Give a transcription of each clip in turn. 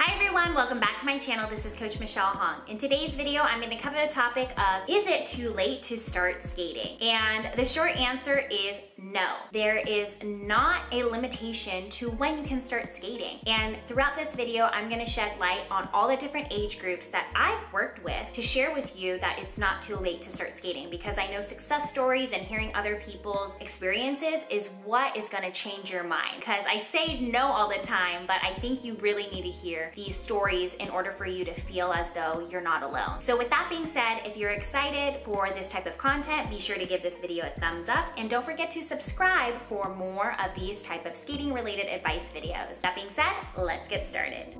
Hi everyone, welcome back to my channel. This is Coach Michelle Hong. In today's video, I'm gonna cover the topic of, is it too late to start skating? And the short answer is no. There is not a limitation to when you can start skating. And throughout this video, I'm gonna shed light on all the different age groups that I've worked with to share with you that it's not too late to start skating because I know success stories and hearing other people's experiences is what is gonna change your mind. Because I say no all the time, but I think you really need to hear these stories in order for you to feel as though you're not alone. So with that being said, if you're excited for this type of content, be sure to give this video a thumbs up and don't forget to subscribe for more of these type of skating related advice videos. That being said, let's get started.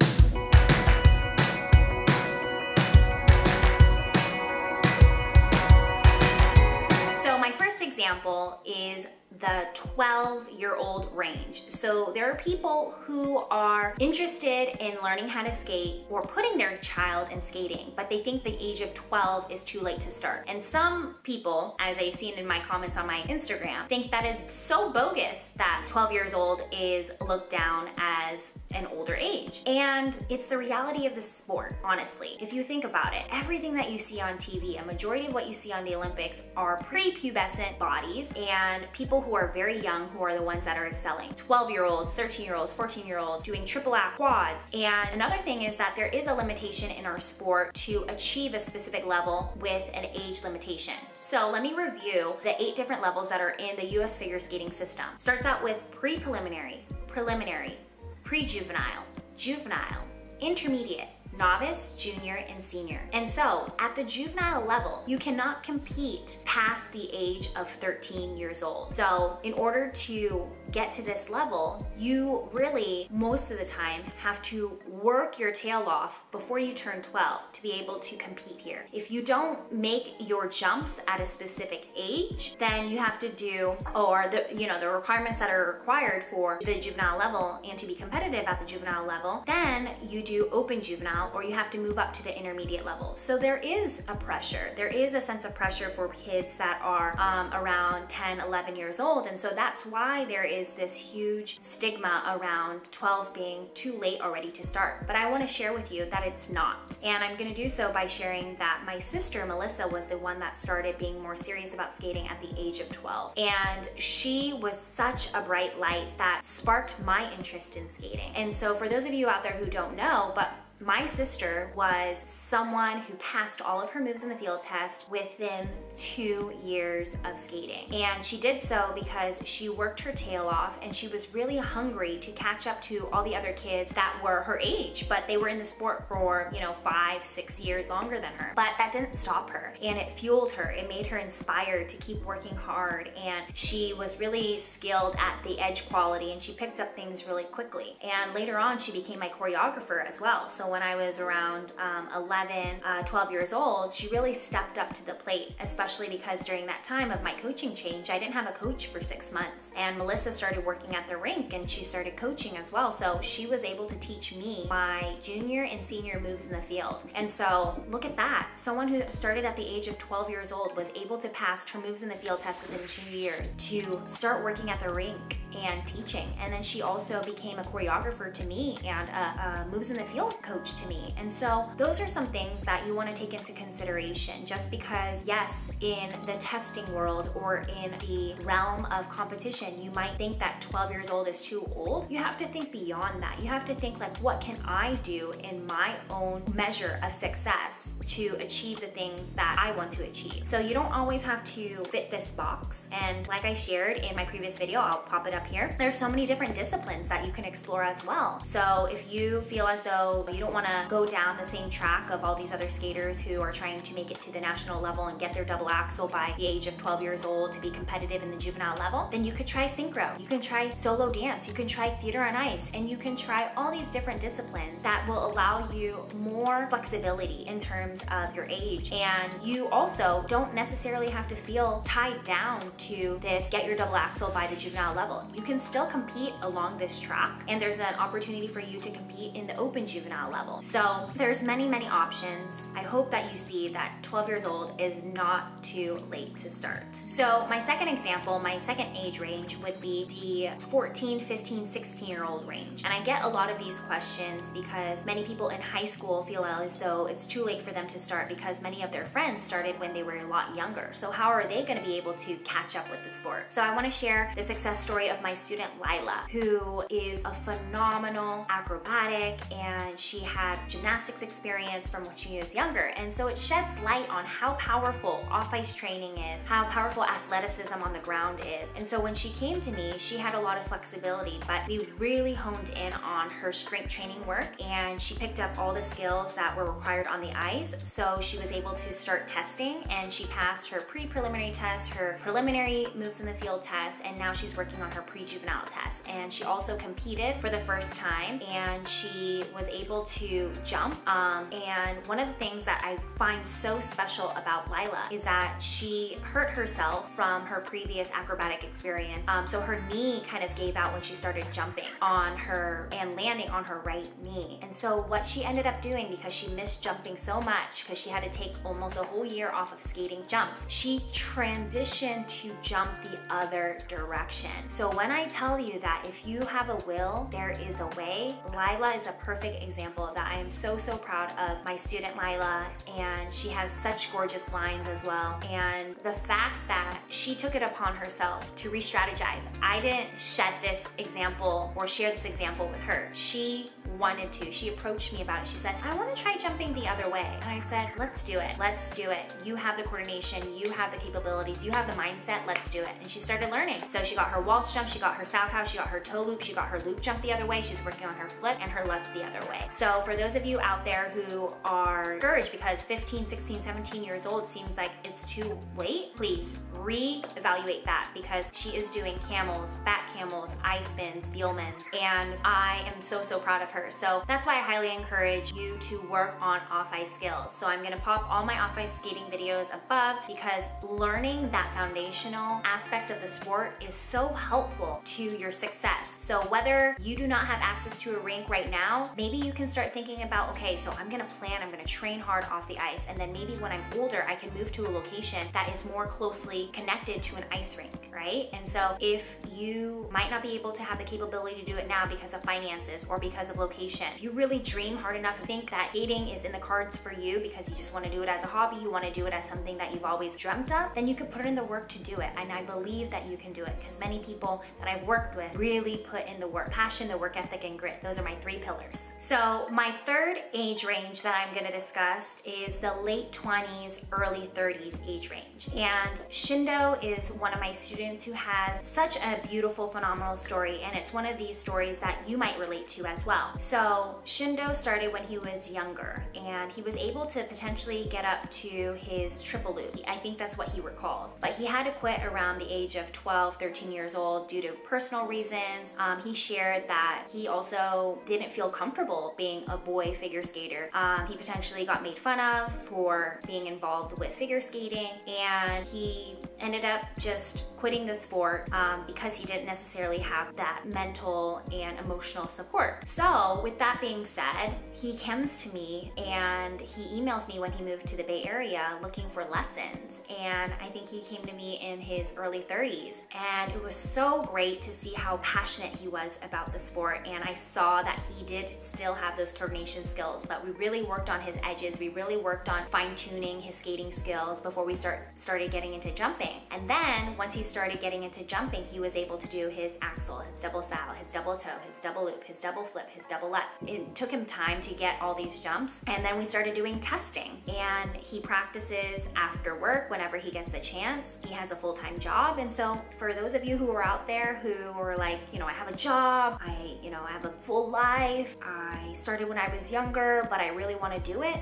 So my first example is the 12 year old range. So there are people who are interested in learning how to skate or putting their child in skating, but they think the age of 12 is too late to start. And some people, as I've seen in my comments on my Instagram, think that is so bogus that 12 years old is looked down as an older age. And it's the reality of the sport, honestly. If you think about it, everything that you see on TV, a majority of what you see on the Olympics are prepubescent bodies and people who are very young who are the ones that are excelling. 12 year olds, 13 year olds, 14 year olds doing triple axel quads. And another thing is that there is a limitation in our sport to achieve a specific level with an age limitation. So let me review the eight different levels that are in the US figure skating system. Starts out with pre-preliminary, preliminary, pre-juvenile, juvenile, intermediate, novice, junior, and senior. And so at the juvenile level, you cannot compete past the age of 13 years old. So in order to get to this level, you really, most of the time, have to work your tail off before you turn 12 to be able to compete here. If you don't make your jumps at a specific age, then you have to do, or the, you know, the requirements that are required for the juvenile level and to be competitive at the juvenile level, then you do open juvenile or you have to move up to the intermediate level. So there is a pressure. There is a sense of pressure for kids that are um, around 10, 11 years old. And so that's why there is this huge stigma around 12 being too late already to start. But I want to share with you that it's not. And I'm going to do so by sharing that my sister, Melissa, was the one that started being more serious about skating at the age of 12. And she was such a bright light that sparked my interest in skating. And so for those of you out there who don't know, but my sister was someone who passed all of her moves in the field test within two years of skating. And she did so because she worked her tail off and she was really hungry to catch up to all the other kids that were her age, but they were in the sport for, you know, five, six years longer than her. But that didn't stop her and it fueled her. It made her inspired to keep working hard. And she was really skilled at the edge quality and she picked up things really quickly. And later on, she became my choreographer as well. So when I was around um, 11, uh, 12 years old, she really stepped up to the plate, especially because during that time of my coaching change, I didn't have a coach for six months. And Melissa started working at the rink and she started coaching as well. So she was able to teach me my junior and senior moves in the field. And so look at that. Someone who started at the age of 12 years old was able to pass her moves in the field test within two years to start working at the rink and teaching. And then she also became a choreographer to me and a, a moves in the field coach coach to me. And so those are some things that you wanna take into consideration just because yes, in the testing world or in the realm of competition, you might think that 12 years old is too old. You have to think beyond that. You have to think like, what can I do in my own measure of success to achieve the things that I want to achieve? So you don't always have to fit this box. And like I shared in my previous video, I'll pop it up here. There's so many different disciplines that you can explore as well. So if you feel as though you don't don't want to go down the same track of all these other skaters who are trying to make it to the national level and get their double axel by the age of 12 years old to be competitive in the juvenile level, then you could try synchro. You can try solo dance. You can try theater on ice. And you can try all these different disciplines that will allow you more flexibility in terms of your age. And you also don't necessarily have to feel tied down to this get your double axel by the juvenile level. You can still compete along this track and there's an opportunity for you to compete in the open juvenile level level. So there's many, many options. I hope that you see that 12 years old is not too late to start. So my second example, my second age range would be the 14, 15, 16 year old range. And I get a lot of these questions because many people in high school feel as though it's too late for them to start because many of their friends started when they were a lot younger. So how are they gonna be able to catch up with the sport? So I wanna share the success story of my student Lila, who is a phenomenal acrobatic and she had gymnastics experience from when she was younger. And so it sheds light on how powerful off-ice training is, how powerful athleticism on the ground is. And so when she came to me, she had a lot of flexibility, but we really honed in on her strength training work and she picked up all the skills that were required on the ice. So she was able to start testing and she passed her pre-preliminary test, her preliminary moves in the field test, and now she's working on her pre-juvenile test. And she also competed for the first time and she was able to jump. Um, and one of the things that I find so special about Lila is that she hurt herself from her previous acrobatic experience. Um, so her knee kind of gave out when she started jumping on her and landing on her right knee. And so what she ended up doing because she missed jumping so much because she had to take almost a whole year off of skating jumps, she transitioned to jump the other direction. So when I tell you that if you have a will, there is a way, Lila is a perfect example of that. I am so, so proud of my student Lila and she has such gorgeous lines as well. And the fact that she took it upon herself to re-strategize. I didn't shed this example or share this example with her. She wanted to. She approached me about it. She said, I want to try jumping the other way. And I said, let's do it. Let's do it. You have the coordination. You have the capabilities. You have the mindset. Let's do it. And she started learning. So she got her waltz jump. She got her Salchow. She got her toe loop. She got her loop jump the other way. She's working on her flip and her lutz the other way. So for those of you out there who are discouraged because 15, 16, 17 years old seems like it's too late, please re-evaluate that because she is doing camels, back camels, I spins, Biellmanns, and I am so, so proud of her. So that's why I highly encourage you to work on off-ice skills. So I'm gonna pop all my off-ice skating videos above because learning that foundational aspect of the sport is so helpful to your success. So whether you do not have access to a rink right now, maybe you can start thinking about, okay, so I'm gonna plan, I'm gonna train hard off the ice, and then maybe when I'm older, I can move to a location that is more closely connected to an ice rink, right? And so if you might not be able to have the capability to do it now because of finances or because of location, if you really dream hard enough and think that skating is in the cards for you because you just want to do it as a hobby, you want to do it as something that you've always dreamt of, then you could put in the work to do it. And I believe that you can do it because many people that I've worked with really put in the work. Passion, the work ethic, and grit. Those are my three pillars. So my third age range that I'm going to discuss is the late 20s, early 30s age range. And Shindo is one of my students who has such a beautiful, phenomenal story, and it's one of these stories that you might relate to as well. So Shindo started when he was younger, and he was able to potentially get up to his triple loop. I think that's what he recalls. But he had to quit around the age of 12, 13 years old due to personal reasons. Um, he shared that he also didn't feel comfortable being a boy figure skater. Um, he potentially got made fun of for being involved with figure skating, and he ended up just quitting the sport um, because he didn't necessarily have that mental and emotional support. So with that being said, he comes to me and he emails me when he moved to the Bay Area looking for lessons. And I think he came to me in his early 30s. And it was so great to see how passionate he was about the sport. And I saw that he did still have those coordination skills, but we really worked on his edges. We really worked on fine tuning his skating skills before we start started getting into jumping. And then once he started getting into jumping, he was able to do his axel, his double saddle, his double toe, his double loop, his double flip, his double lutz. It took him time to get all these jumps. And then we started doing testing and he practices after work whenever he gets a chance. He has a full-time job. And so for those of you who are out there who are like, you know, I have a job, I, you know, I have a full life, I started when I was younger, but I really want to do it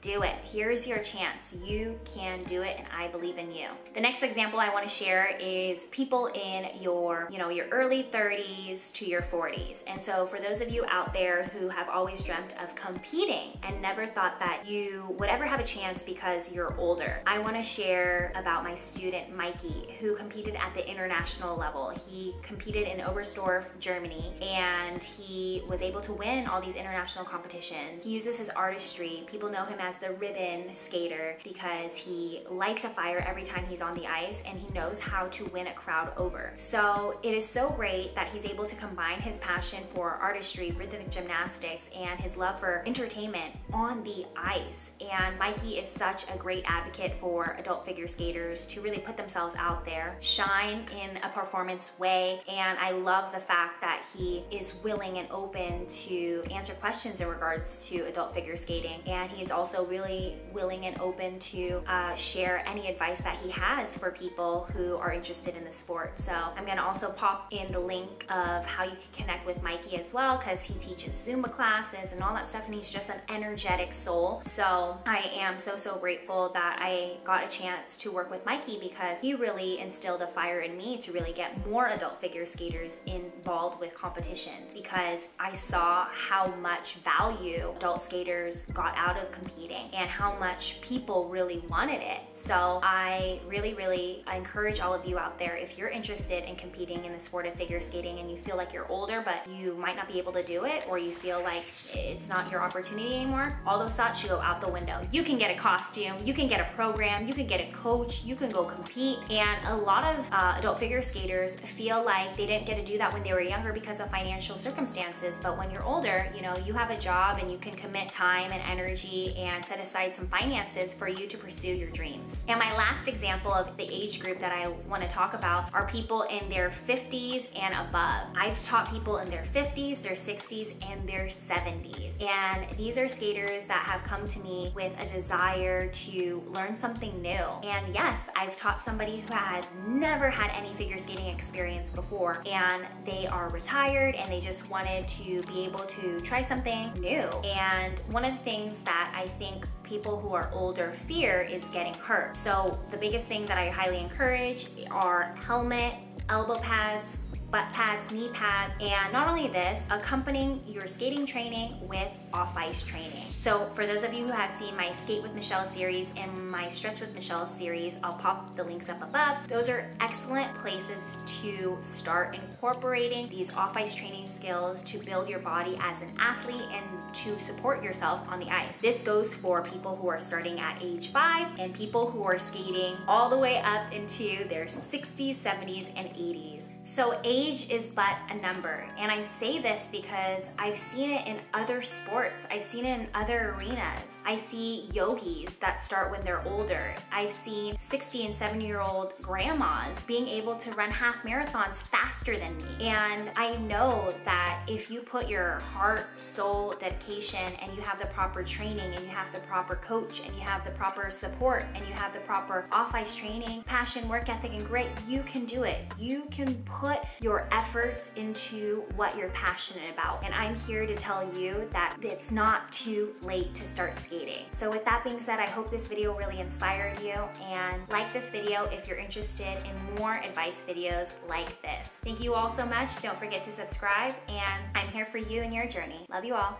do it. Here's your chance. You can do it and I believe in you. The next example I want to share is people in your, you know, your early 30s to your 40s. And so for those of you out there who have always dreamt of competing and never thought that you would ever have a chance because you're older, I want to share about my student Mikey who competed at the international level. He competed in Oberstdorf, Germany, and he was able to win all these international competitions. He uses his artistry. People know him as the ribbon skater because he lights a fire every time he's on the ice and he knows how to win a crowd over. So it is so great that he's able to combine his passion for artistry, rhythmic gymnastics, and his love for entertainment on the ice. And Mikey is such a great advocate for adult figure skaters to really put themselves out there, shine in a performance way, and I love the fact that he is willing and open to answer questions in regards to adult figure skating. And he's also really willing and open to uh, share any advice that he has for people who are interested in the sport. So I'm gonna also pop in the link of how you can connect with Mikey as well because he teaches Zumba classes and all that stuff and he's just an energetic soul. So I am so, so grateful that I got a chance to work with Mikey because he really instilled a fire in me to really get more adult figure skaters involved with competition because I saw how much value adult skaters got out of competing and how much people really wanted it. So I really, really encourage all of you out there, if you're interested in competing in the sport of figure skating and you feel like you're older, but you might not be able to do it, or you feel like it's not your opportunity anymore, all those thoughts should go out the window. You can get a costume, you can get a program, you can get a coach, you can go compete. And a lot of uh, adult figure skaters feel like they didn't get to do that when they were younger because of financial circumstances. But when you're older, you know, you have a job and you can commit time and energy and set aside some finances for you to pursue your dreams. And my last example of the age group that I want to talk about are people in their 50s and above. I've taught people in their 50s, their 60s, and their 70s. And these are skaters that have come to me with a desire to learn something new. And yes, I've taught somebody who had never had any figure skating experience before, and they are retired and they just wanted to be able to try something new. And one of the things that I think people who are older fear is getting hurt. So the biggest thing that I highly encourage are helmet, elbow pads, butt pads, knee pads, and not only this, accompanying your skating training with off-ice training. So for those of you who have seen my Skate with Michelle series and my Stretch with Michelle series, I'll pop the links up above. Those are excellent places to start incorporating these off-ice training skills to build your body as an athlete and to support yourself on the ice. This goes for people who are starting at age five and people who are skating all the way up into their 60s, 70s, and 80s. So age is but a number. And I say this because I've seen it in other sports. I've seen it in other arenas. I see yogis that start when they're older. I've seen 60 and 70 year old grandmas being able to run half marathons faster than me. And I know that if you put your heart, soul, dedication, and you have the proper training and you have the proper coach and you have the proper support and you have the proper off-ice training, passion, work ethic, and grit, you can do it. You can put your efforts into what you're passionate about. And I'm here to tell you that it's not too late to start skating. So with that being said, I hope this video really inspired you and like this video if you're interested in more advice videos like this. Thank you all so much. Don't forget to subscribe and I'm here for you and your journey. Love you all.